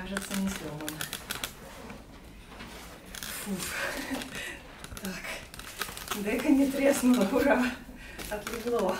кажется, не сломано. Фуф. Так, дека не треснула, ура, отлегло.